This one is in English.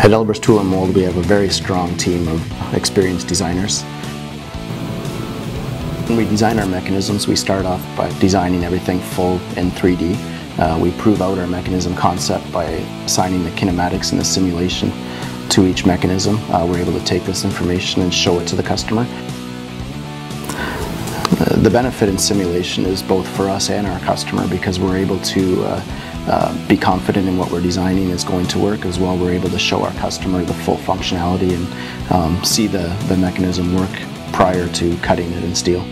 At Aalbers Tool and Mold we have a very strong team of experienced designers. When we design our mechanisms we start off by designing everything full in 3D. Uh, we prove out our mechanism concept by assigning the kinematics and the simulation to each mechanism. Uh, we're able to take this information and show it to the customer. Uh, the benefit in simulation is both for us and our customer because we're able to uh, uh, be confident in what we're designing is going to work as well. We're able to show our customer the full functionality and um, see the, the mechanism work prior to cutting it in steel.